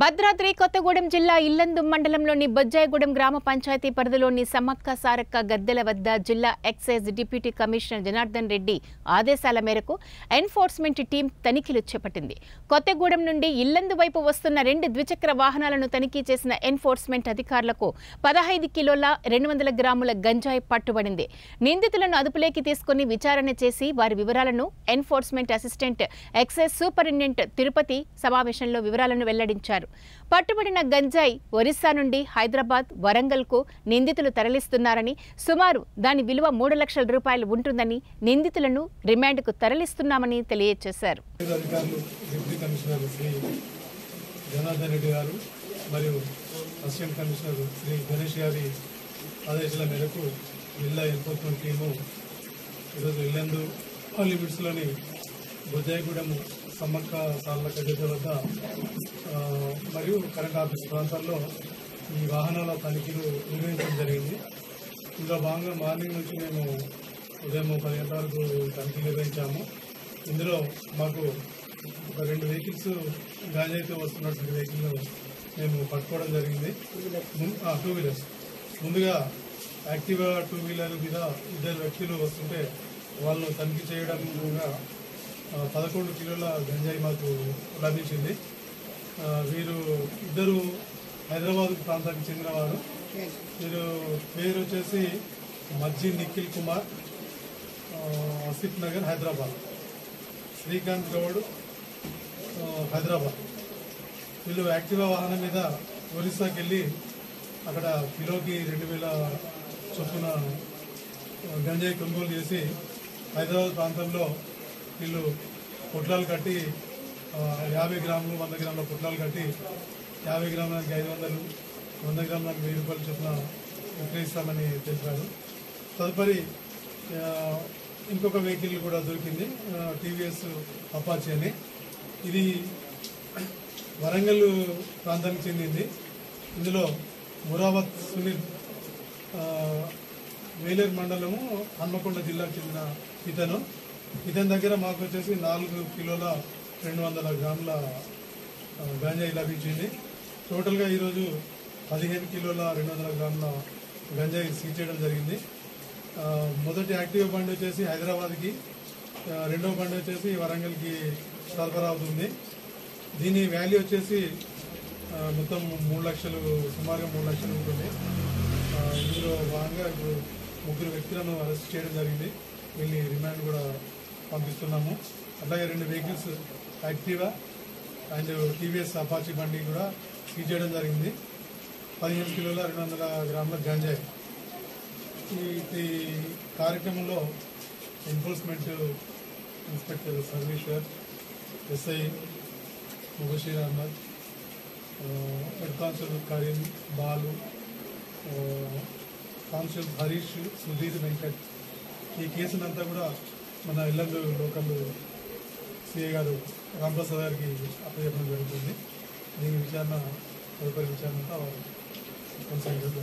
భద్రాద్రి కొత్తగూడెం జిల్లా ఇల్లందు మండలంలోని బొజ్జాయిగూడెం గ్రామ పంచాయతీ పరిధిలోని సమ్మక్క సారక్క గద్దెల వద్ద జిల్లా excise deputy commissioner Janardhan Reddy ఆదేశాల మేరకు ఎన్ఫోర్స్మెంట్ టీం తనిఖీలు చేపట్టింది. కొత్తగూడెం నుండి ఇల్లందు వైపు వస్తున్న రెండు ద్విచక్ర వాహనాలను తనిఖీ చేసిన ఎన్ఫోర్స్మెంట్ అధికారులకు పదహైదు కిలోల రెండు వందల గ్రాముల గంజాయి పట్టుబడింది. నిందితులను అదుపులోకి తీసుకుని విచారణ చేసి వారి వివరాలను enforcement assistant excise superintendent Tirupati సమావేశంలో వివరాలను వెల్లడించారు. పట్టుబడిన గంజాయి ఒరిస్సా నుండి హైదరాబాద్ వరంగల్కు నిందితులు తరలిస్తున్నారని సుమారు దాని విలువ మూడు లక్షల రూపాయలు ఉంటుందని నిందితులను రిమాండ్కు తరలిస్తున్నామని తెలియజేశారు. మరియు అసిస్టెంట్ కమిషనర్ శ్రీ గణేష్ గారి ఆదేశాల మేరకు జిల్లా ఎన్ఫోర్స్మెంట్ టీము ఈరోజు ఇల్లందు లిమిట్స్లోని బుజాయిగూడెము సమ్మక్క సార్ల కట్టెల వద్ద మరియు కరెంట్ ఆఫీస్ ప్రాంతాల్లో ఈ వాహనాల తనిఖీలు నిర్వహించడం జరిగింది. ఇందులో భాగంగా మార్నింగ్ నుంచి మేము ఉదయం పది గంటల వరకు తనిఖీ నిర్వహించాము. ఇందులో మాకు ఒక రెండు వెహికల్స్ గాంజాయితో వస్తున్నటువంటి వెహికల్ మేము పట్టుకోవడం జరిగింది. టూ వీలర్స్ ముందుగా యాక్టివా టూ వీలర్ మీద ఇద్దరు వ్యక్తులు వస్తుంటే వాళ్ళను తనిఖీ చేయడం పదకొండు కిలోల గంజాయి మాకు లభించింది. వీరు ఇద్దరు హైదరాబాద్ ప్రాంతానికి చెందినవారు. వీరు పేరు వచ్చేసి మజ్జి నిఖిల్ కుమార్ ఆ, ఆసిఫ్ నగర్ హైదరాబాద్. శ్రీకాంత్ గౌడ్ హైదరాబాద్. వీళ్ళు యాక్టివా వాహనం మీద ఒరిస్సాకి వెళ్ళి అక్కడ కిలోకి రెండు వేల చొప్పున గంజాయి కొనుగోలు చేసి హైదరాబాద్ ప్రాంతంలో వీళ్ళు పొట్లాలు కట్టి యాభై గ్రాములు వంద గ్రాముల పొట్లాలు కట్టి యాభై గ్రాములకి ఐదు వందలు వంద గ్రాములకు వెయ్యి రూపాయలు చొప్పున విక్రయిస్తామని తెలిపారు. తదుపరి ఇంకొక వెహికల్ కూడా దొరికింది టీవీఎస్ అపాచీ అని. ఇది వరంగల్ ప్రాంతానికి చెందింది. ఇందులో మురావత్ సునీల్ వేలేరు మండలము హన్మకొండ జిల్లాకు చెందిన ఇతను. ఇతని దగ్గర మాకు వచ్చేసి నాలుగు కిలోల రెండు వందల గ్రాముల గంజాయి లభించింది. టోటల్గా ఈరోజు పదిహేను కిలోల రెండు వందల గ్రాముల గంజాయి సీజ్ చేయడం జరిగింది. మొదటి యాక్టివ్ బండి వచ్చేసి హైదరాబాద్కి రెండవ బండి వచ్చేసి వరంగల్కి సరఫరా అవుతుంది. దీని వాల్యూ వచ్చేసి మొత్తం మూడు లక్షలు సుమారుగా మూడు లక్షలు ఉంటుంది. ఇందులో భాగంగా ఇప్పుడు ముగ్గురు వ్యక్తులను అరెస్ట్ చేయడం జరిగింది. వీళ్ళని రిమాండ్ కూడా పంపిస్తున్నాము. అలాగే రెండు vehicles Activa and TVS Apache బండి కూడా సీజ్ చేయడం జరిగింది. పదిహేను కిలోల రెండు వందల గ్రాముల గంజాయి. ఈ ఈ కార్యక్రమంలో enforcement inspector Sarveshwar SI Mubasheer Ahmed head constable Karim Balu ఆ, కానిస్టేబుల్ హరీష్ సుధీర్ వెంకట్. ఈ కేసునంతా కూడా మన ఇల్లందు లోకల్ సిఐ గారు రామప్రసాద్ గారికి అప్పచెప్పడం జరుగుతుంది. దీని విచారణ తదుపరి విచారణ అంతా కొనసాగించారు